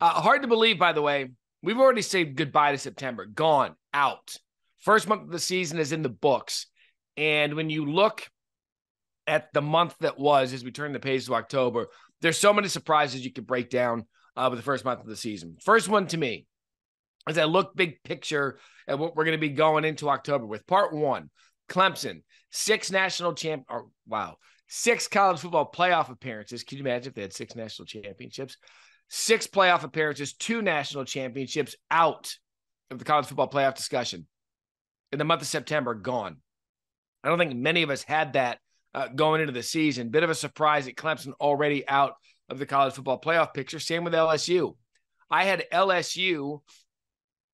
Uh, hard to believe, by the way, we've already said goodbye to September. Gone, out. First month of the season is in the books. And when you look at the month that was as we turn the page to October, there's so many surprises you could break down uh, with the first month of the season. First one to me, as I look big picture at what we're going to be going into October with. Part one, Clemson, six national champ, or wow, six college football playoff appearances. Can you imagine if they had six national championships? Six playoff appearances, two national championships out of the college football playoff discussion in the month of September, gone. I don't think many of us had that uh, going into the season. Bit of a surprise at Clemson already out of the college football playoff picture. Same with LSU. I had LSU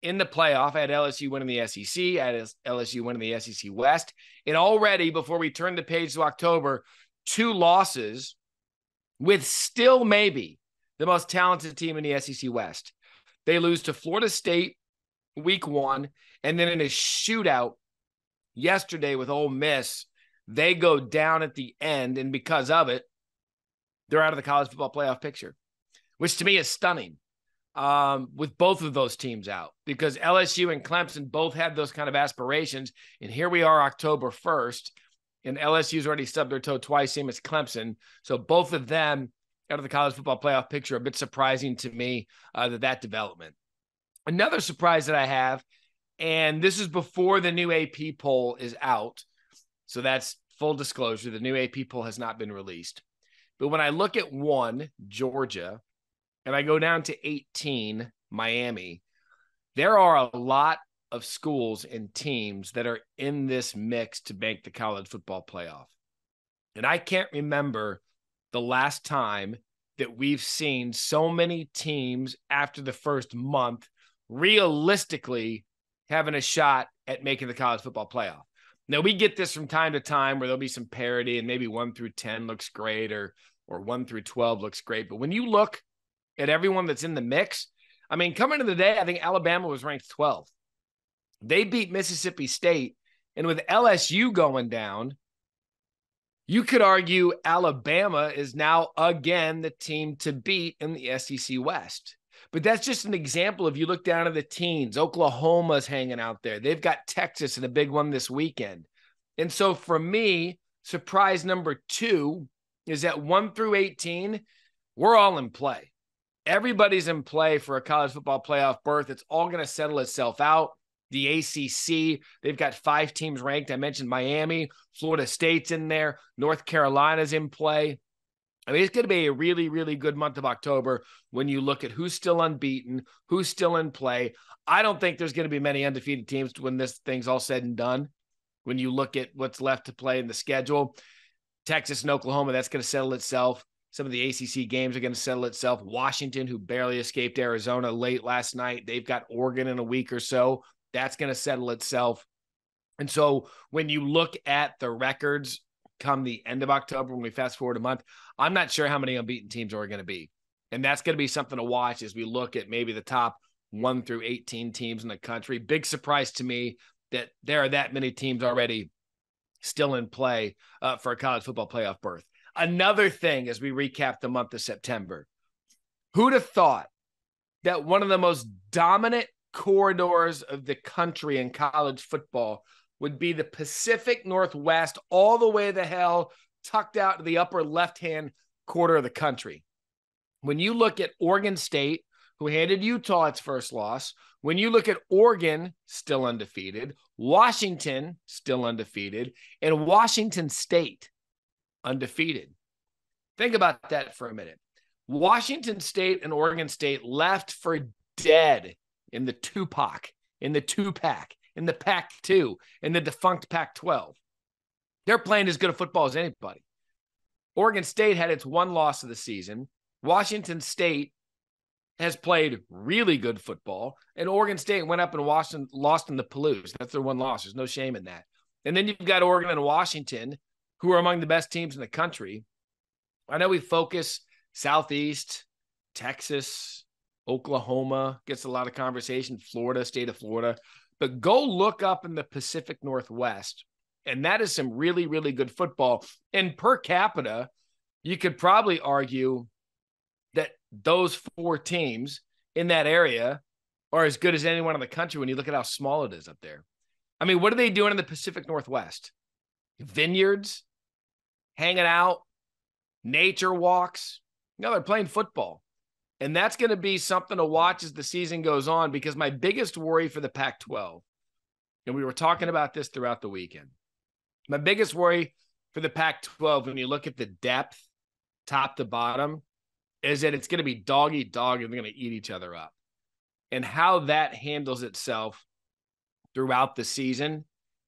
in the playoff. I had LSU winning the SEC. I had LSU winning the SEC West. And already, before we turn the page to October, two losses with still maybe the most talented team in the SEC West. They lose to Florida State week one, and then in a shootout yesterday with Ole Miss, they go down at the end. And because of it, they're out of the college football playoff picture, which to me is stunning um, with both of those teams out because LSU and Clemson both had those kind of aspirations. And here we are, October 1st, and LSU's already stubbed their toe twice, same as Clemson. So both of them out of the college football playoff picture, a bit surprising to me uh, that that development. Another surprise that I have, and this is before the new AP poll is out. So that's full disclosure. The new AP poll has not been released. But when I look at one, Georgia, and I go down to 18, Miami, there are a lot of schools and teams that are in this mix to make the college football playoff. And I can't remember the last time that we've seen so many teams after the first month realistically having a shot at making the college football playoff. Now we get this from time to time where there'll be some parity and maybe 1 through 10 looks great or or 1 through 12 looks great, but when you look at everyone that's in the mix, I mean, coming to the day, I think Alabama was ranked 12th. They beat Mississippi State and with LSU going down, you could argue Alabama is now again the team to beat in the SEC West. But that's just an example. If you look down at the teens, Oklahoma's hanging out there. They've got Texas in a big one this weekend. And so for me, surprise number two is that one through 18, we're all in play. Everybody's in play for a college football playoff berth. It's all going to settle itself out. The ACC, they've got five teams ranked. I mentioned Miami, Florida State's in there, North Carolina's in play. I mean, it's going to be a really, really good month of October when you look at who's still unbeaten, who's still in play. I don't think there's going to be many undefeated teams when this thing's all said and done. When you look at what's left to play in the schedule, Texas and Oklahoma, that's going to settle itself. Some of the ACC games are going to settle itself. Washington, who barely escaped Arizona late last night, they've got Oregon in a week or so. That's going to settle itself. And so when you look at the records come the end of October, when we fast forward a month, I'm not sure how many unbeaten teams are going to be. And that's going to be something to watch as we look at maybe the top one through 18 teams in the country. Big surprise to me that there are that many teams already still in play uh, for a college football playoff berth. Another thing as we recap the month of September, who'd have thought that one of the most dominant corridors of the country in college football would be the Pacific Northwest, all the way the hell tucked out to the upper left hand quarter of the country. When you look at Oregon State, who handed Utah its first loss, when you look at Oregon, still undefeated, Washington, still undefeated, and Washington State, undefeated. Think about that for a minute. Washington State and Oregon State left for dead in the Tupac, in the two pack, in the Pac 2, in the defunct Pac 12. They're playing as good a football as anybody. Oregon State had its one loss of the season. Washington State has played really good football, and Oregon State went up and Washington, lost in the Palouse. That's their one loss. There's no shame in that. And then you've got Oregon and Washington, who are among the best teams in the country. I know we focus Southeast, Texas, Oklahoma gets a lot of conversation, Florida, state of Florida, but go look up in the Pacific Northwest. And that is some really, really good football. And per capita, you could probably argue that those four teams in that area are as good as anyone in the country when you look at how small it is up there. I mean, what are they doing in the Pacific Northwest? Vineyards, hanging out, nature walks. No, they're playing football. And that's going to be something to watch as the season goes on because my biggest worry for the Pac 12, and we were talking about this throughout the weekend, my biggest worry for the Pac 12, when you look at the depth, top to bottom, is that it's going to be dog eat dog and they're going to eat each other up. And how that handles itself throughout the season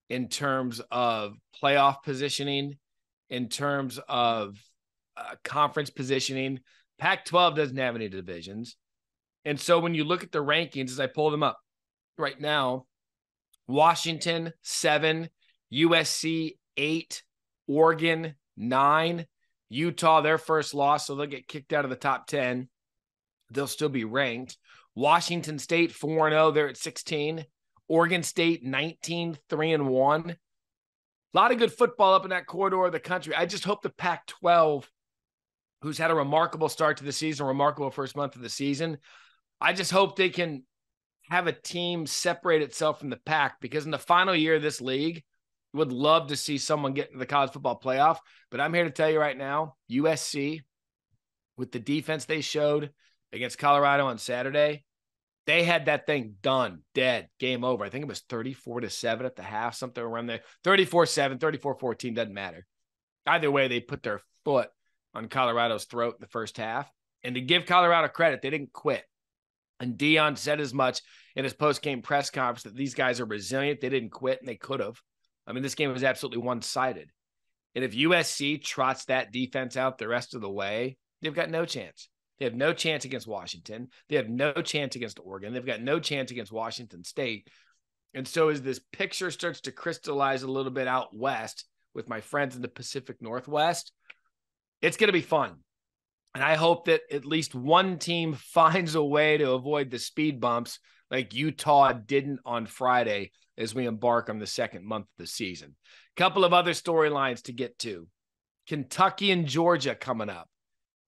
in terms of playoff positioning, in terms of uh, conference positioning. Pac 12 doesn't have any divisions. And so when you look at the rankings, as I pull them up right now, Washington, seven, USC, eight, Oregon, nine, Utah, their first loss. So they'll get kicked out of the top 10. They'll still be ranked. Washington State, 4 0, they're at 16. Oregon State 19 3 and 1. A lot of good football up in that corridor of the country. I just hope the Pac 12, who's had a remarkable start to the season, remarkable first month of the season, I just hope they can have a team separate itself from the pack because in the final year of this league, would love to see someone get in the college football playoff. But I'm here to tell you right now, USC, with the defense they showed against Colorado on Saturday, they had that thing done, dead, game over. I think it was 34 to 7 at the half, something around there. 34 7, 34 14, doesn't matter. Either way, they put their foot on Colorado's throat in the first half. And to give Colorado credit, they didn't quit. And Deion said as much in his post game press conference that these guys are resilient. They didn't quit and they could have. I mean, this game was absolutely one sided. And if USC trots that defense out the rest of the way, they've got no chance. They have no chance against Washington. They have no chance against Oregon. They've got no chance against Washington State. And so, as this picture starts to crystallize a little bit out west with my friends in the Pacific Northwest, it's going to be fun. And I hope that at least one team finds a way to avoid the speed bumps like Utah didn't on Friday as we embark on the second month of the season. A couple of other storylines to get to Kentucky and Georgia coming up.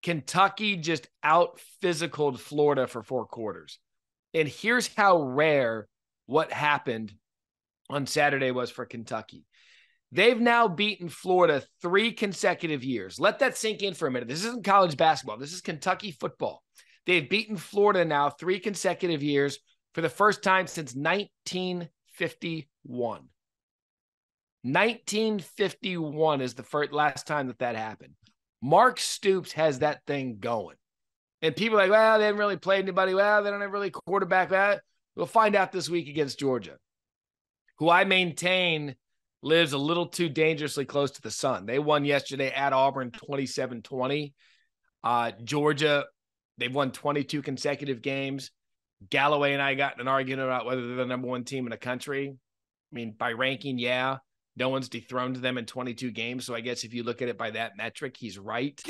Kentucky just out physicaled Florida for four quarters. And here's how rare what happened on Saturday was for Kentucky. They've now beaten Florida three consecutive years. Let that sink in for a minute. This isn't college basketball, this is Kentucky football. They've beaten Florida now three consecutive years for the first time since 1951. 1951 is the first last time that that happened. Mark Stoops has that thing going. And people like, well, they haven't really played anybody. Well, they don't have really quarterback that. We'll find out this week against Georgia, who I maintain lives a little too dangerously close to the sun. They won yesterday at Auburn 27 20. Uh, Georgia, they've won 22 consecutive games. Galloway and I got in an argument about whether they're the number one team in the country. I mean, by ranking, yeah. No one's dethroned them in 22 games. So I guess if you look at it by that metric, he's right.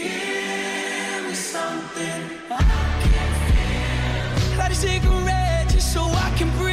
A cigarette, just so I can breathe.